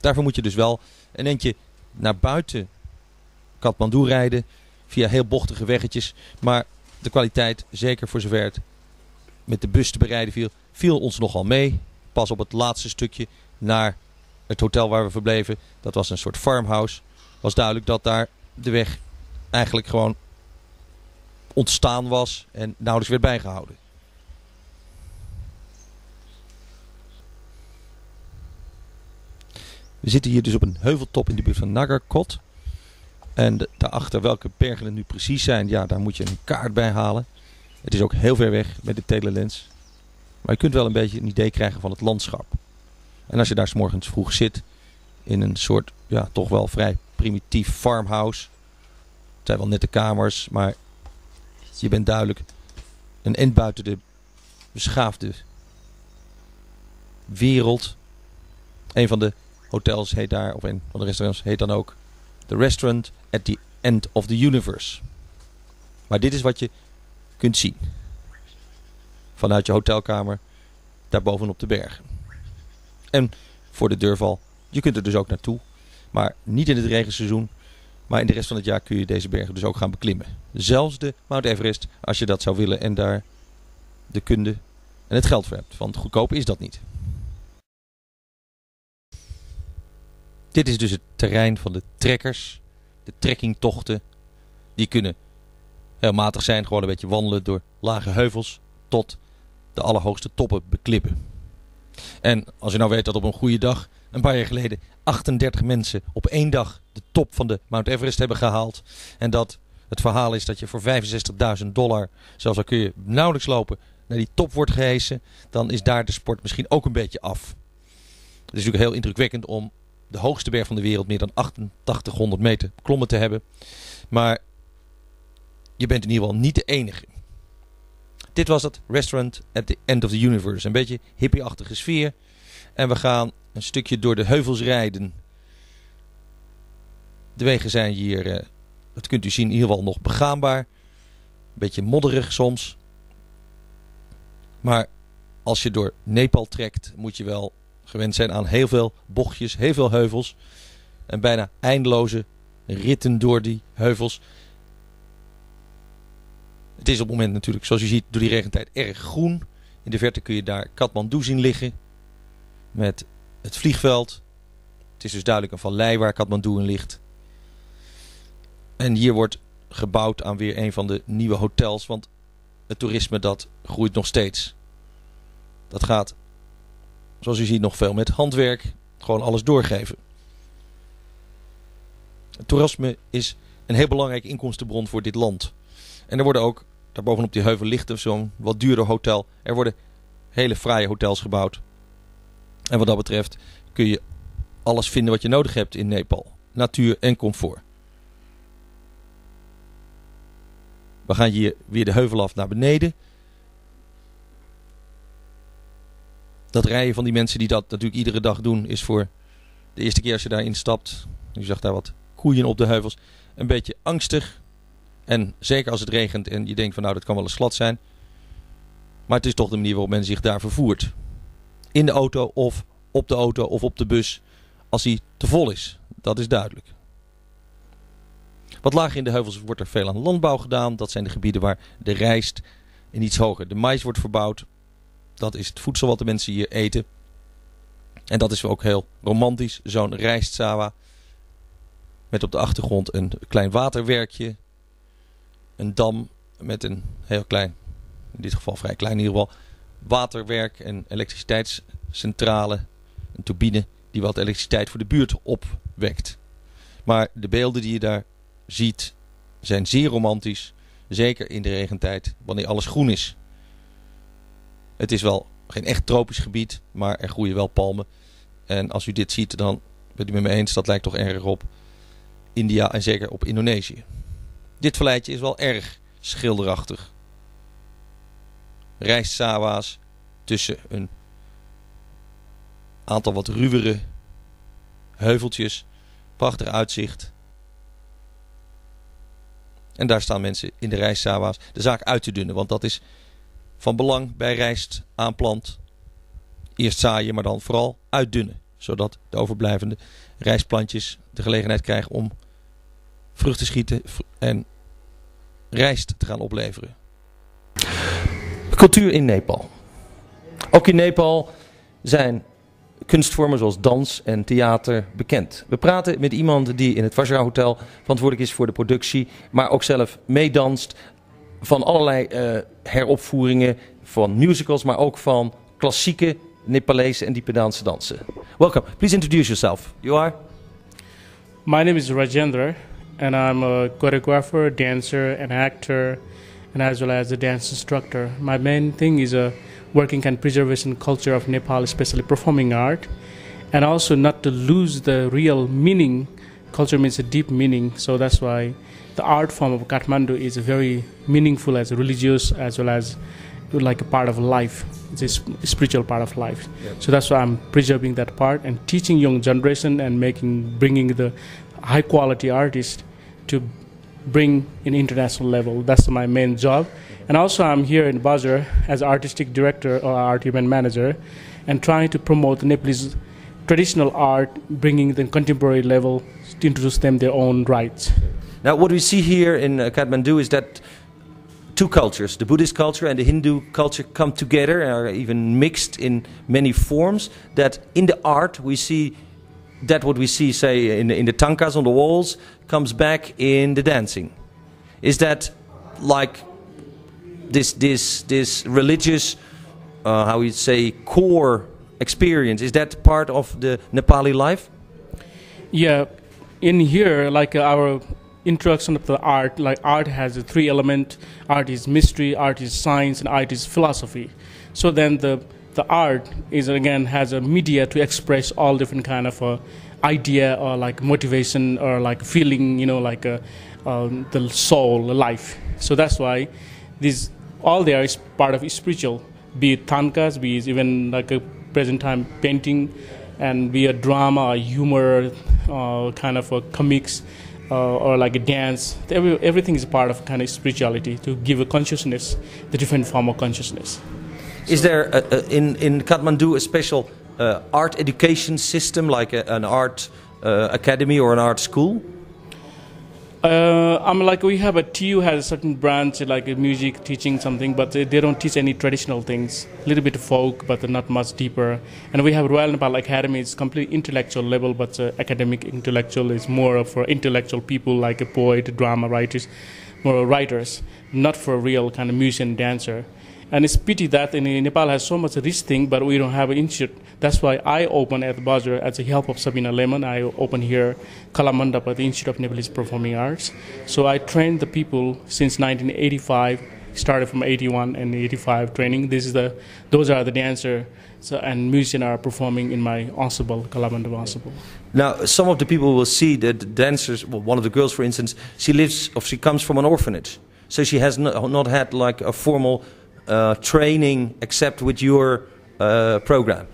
Daarvoor moet je dus wel een eentje naar buiten Kathmandu rijden via heel bochtige weggetjes. Maar de kwaliteit, zeker voor zover het met de bus te bereiden viel, viel ons nogal mee. Pas op het laatste stukje naar het hotel waar we verbleven. Dat was een soort farmhouse. Was duidelijk dat daar de weg eigenlijk gewoon ontstaan was en nauwelijks werd bijgehouden. We zitten hier dus op een heuveltop in de buurt van Nagarkot. En daarachter welke bergen nu precies zijn, ja, daar moet je een kaart bij halen. Het is ook heel ver weg met de telelens. Maar je kunt wel een beetje een idee krijgen van het landschap. En als je daar s morgens vroeg zit, in een soort, ja, toch wel vrij primitief farmhouse. Het zijn wel nette kamers, maar je bent duidelijk een end buiten de beschaafde wereld. Een van de hotels heet daar, of een van de restaurants heet dan ook The Restaurant at the End of the Universe. Maar dit is wat je kunt zien. Vanuit je hotelkamer, daarbovenop de bergen. En voor de deurval Je kunt er dus ook naartoe. Maar niet in het regenseizoen. Maar in de rest van het jaar kun je deze bergen dus ook gaan beklimmen. Zelfs de Mount Everest, als je dat zou willen en daar de kunde en het geld voor hebt. Want goedkoop is dat niet. Dit is dus het terrein van de trekkers. De trekkingtochten. Die kunnen heel matig zijn. Gewoon een beetje wandelen door lage heuvels. Tot de allerhoogste toppen beklippen. En als je nou weet dat op een goede dag, een paar jaar geleden, 38 mensen op één dag de top van de Mount Everest hebben gehaald. En dat het verhaal is dat je voor 65.000 dollar, zelfs al kun je nauwelijks lopen, naar die top wordt gehesen. Dan is daar de sport misschien ook een beetje af. Het is natuurlijk heel indrukwekkend om de hoogste berg van de wereld, meer dan 8800 meter, klommen te hebben. Maar je bent in ieder geval niet de enige. Dit was het Restaurant at the End of the Universe. Een beetje hippie-achtige sfeer. En we gaan een stukje door de heuvels rijden. De wegen zijn hier, uh, dat kunt u zien, in ieder geval nog begaanbaar. Een beetje modderig soms. Maar als je door Nepal trekt, moet je wel gewend zijn aan heel veel bochtjes, heel veel heuvels. En bijna eindeloze ritten door die heuvels. Het is op het moment natuurlijk, zoals je ziet, door die regentijd erg groen. In de verte kun je daar Kathmandu zien liggen. Met het vliegveld. Het is dus duidelijk een vallei waar Kathmandu in ligt. En hier wordt gebouwd aan weer een van de nieuwe hotels. Want het toerisme dat groeit nog steeds. Dat gaat, zoals u ziet, nog veel met handwerk. Gewoon alles doorgeven. Toerisme is een heel belangrijke inkomstenbron voor dit land. En er worden ook, daar bovenop die heuvel ligt zo'n wat duurder hotel. Er worden hele fraaie hotels gebouwd. En wat dat betreft kun je alles vinden wat je nodig hebt in Nepal. Natuur en comfort. We gaan hier weer de heuvel af naar beneden. Dat rijden van die mensen die dat natuurlijk iedere dag doen is voor de eerste keer als je daarin stapt. U zag daar wat koeien op de heuvels. Een beetje angstig. En zeker als het regent en je denkt van nou dat kan wel eens glad zijn. Maar het is toch de manier waarop men zich daar vervoert. In de auto of op de auto of op de bus als hij te vol is. Dat is duidelijk. Wat lager in de heuvels wordt er veel aan landbouw gedaan. Dat zijn de gebieden waar de rijst en iets hoger de mais wordt verbouwd. Dat is het voedsel wat de mensen hier eten. En dat is ook heel romantisch. Zo'n rijstsawa. Met op de achtergrond een klein waterwerkje een dam met een heel klein, in dit geval vrij klein in ieder geval, waterwerk en elektriciteitscentrale, een turbine die wat elektriciteit voor de buurt opwekt. Maar de beelden die je daar ziet zijn zeer romantisch, zeker in de regentijd, wanneer alles groen is. Het is wel geen echt tropisch gebied, maar er groeien wel palmen. En als u dit ziet, dan bent u met me eens, dat lijkt toch erg op India en zeker op Indonesië. Dit verleidje is wel erg schilderachtig. Rijstsawa's tussen een aantal wat ruwere heuveltjes. Prachtig uitzicht. En daar staan mensen in de rijstsawa's de zaak uit te dunnen. Want dat is van belang bij rijst aanplant. Eerst zaaien, maar dan vooral uitdunnen. Zodat de overblijvende rijstplantjes de gelegenheid krijgen om vruchten schieten en rijst te gaan opleveren. Cultuur in Nepal. Ook in Nepal zijn kunstvormen zoals dans en theater bekend. We praten met iemand die in het Vajra Hotel verantwoordelijk is voor de productie, maar ook zelf meedanst van allerlei uh, heropvoeringen van musicals, maar ook van klassieke Nepalese en Diepedaanse dansen. Welcome. Please introduce yourself. You are? My name is Rajendra. and I'm a choreographer, dancer, and actor, and as well as a dance instructor. My main thing is a working and preservation culture of Nepal, especially performing art, and also not to lose the real meaning. Culture means a deep meaning, so that's why the art form of Kathmandu is very meaningful as religious as well as like a part of life. It's a spiritual part of life. So that's why I'm preserving that part and teaching young generation and making bringing the high quality artist to bring an international level. That's my main job. Mm-hmm. And also, I'm here in Bazaar as artistic director or art event manager and trying to promote Nepalese traditional art, bringing the contemporary level to introduce them their own rights. Now, what we see here in uh, Kathmandu is that two cultures, the Buddhist culture and the Hindu culture, come together and are even mixed in many forms. That in the art we see that what we see, say, in, in the tankas on the walls, comes back in the dancing. Is that like this this this religious, uh, how you say, core experience? Is that part of the Nepali life? Yeah, in here, like our introduction of the art, like art has a three element: art is mystery, art is science, and art is philosophy. So then the the art is again has a media to express all different kind of uh, idea or like motivation or like feeling, you know, like uh, um, the soul, life. So that's why this all there is part of spiritual, be it tankas, be it even like a present time painting, and be a drama, humor, uh, kind of a comics. Uh, or like a dance, Every, everything is part of kind of spirituality to give a consciousness, the different form of consciousness. Is there a, a, in in Kathmandu a special uh, art education system, like a, an art uh, academy or an art school? Uh, I'm like we have a TU has a certain branch like music teaching something, but they, don't teach any traditional things. A little bit folk, but not much deeper. And we have Royal Nepal Academy. It's completely intellectual level, but uh, academic intellectual is more for intellectual people like a poet, drama writers, more writers, not for real kind of musician dancer. And it's pity that in Nepal has so much rich thing, but we don't have an institute. That's why I open at Bazaar as a help of Sabina Lemon. I open here Kalamandap at the Institute of Nepalese Performing Arts. So I trained the people since 1985. Started from 81 and 85 training. This is the those are the dancer so, and musician are performing in my ensemble, Kalamandap ensemble. Now, some of the people will see that the dancers. Well, one of the girls, for instance, she lives or she comes from an orphanage, so she has not, not had like a formal uh, training except with your uh, program?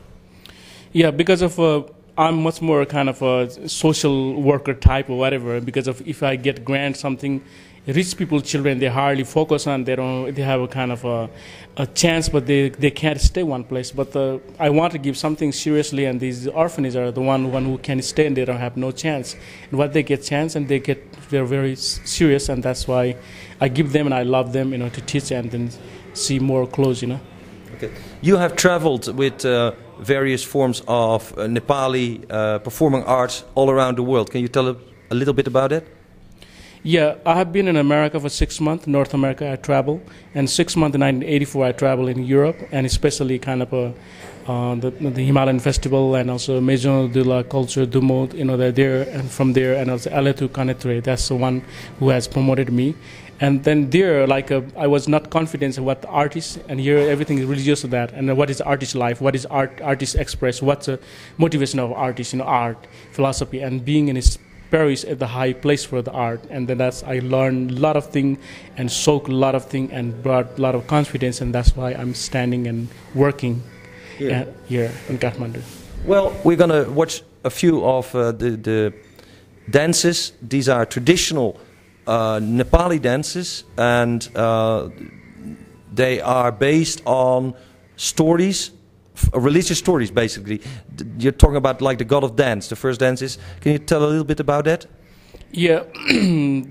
Yeah, because of uh, I'm much more kind of a social worker type or whatever. Because of if I get grant something, rich people children they hardly focus on their own. They have a kind of a, a chance, but they, they can't stay one place. But uh, I want to give something seriously, and these orphanages are the one one who can stay and they don't have no chance. And what they get chance and they get they're very serious, and that's why I give them and I love them, you know, to teach and then see more close, you know. Okay. You have traveled with uh, various forms of uh, Nepali uh, performing arts all around the world. Can you tell a, a, little bit about it? Yeah, I have been in America for six months, North America. I travel, and six months in 1984 I traveled in Europe, and especially kind of a, uh, the, the, Himalayan Festival and also Maison de la Culture du Monde. You know, they're there, and from there, and also Aletu Kanetre. That's the one who has promoted me, and then there like uh, i was not confident in what the artist and here everything is religious to that. And what is artist life? What is art artist express? What's the motivation of artist you know art philosophy? And being in his paris at the high place for the art. And then that's i learned a lot of things and soak a lot of things and brought a lot of confidence. And that's why i'm standing and working here, here in kathmandu. Well we're going to watch a few of uh, the, the dances. These are traditional uh, Nepali dances, and uh, they are based on stories, religious stories, basically. You're talking about like the god of dance, the first dances. Can you tell a little bit about that? Yeah,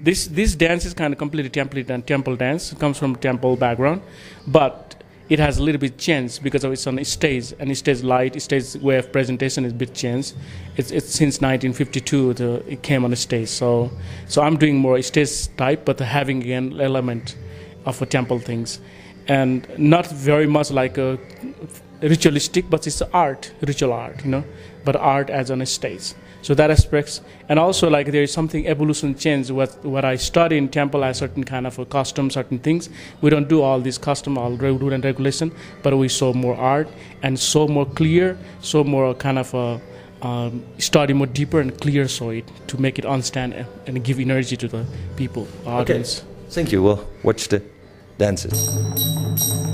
this this dance is kind of completely temple temple dance. It comes from temple background, but it has a little bit changed because of it's on stage and stage light, stage way of presentation is a bit changed. It's, it's since 1952 the, uh, it came on the stage. So so I'm doing more stage type, but having an element of a temple things, and not very much like a ritualistic, but it's art, ritual art, you know, but art as on a stage. So that aspects, and also like there is something evolution change. What what I study in temple has certain kind of a custom, certain things. We don't do all these custom, all rule and regulation, but we show more art and so more clear, so more kind of a um, study more deeper and clear, so it to make it understand and give energy to the people, audience. Okay. Thank you. Well, watch the dances.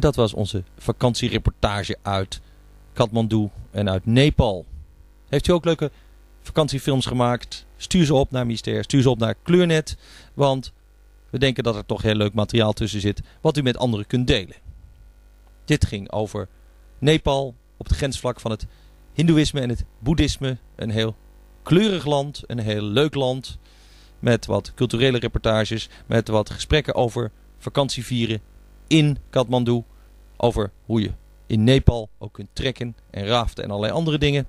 En dat was onze vakantiereportage uit Kathmandu en uit Nepal. Heeft u ook leuke vakantiefilms gemaakt? Stuur ze op naar Myster, stuur ze op naar Kleurnet. Want we denken dat er toch heel leuk materiaal tussen zit wat u met anderen kunt delen. Dit ging over Nepal op het grensvlak van het Hindoeïsme en het Boeddhisme. Een heel kleurig land, een heel leuk land. Met wat culturele reportages, met wat gesprekken over vakantievieren in Kathmandu. Over hoe je in Nepal ook kunt trekken en raften en allerlei andere dingen.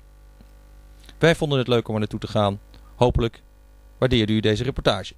Wij vonden het leuk om er naartoe te gaan. Hopelijk waardeerde u deze reportage.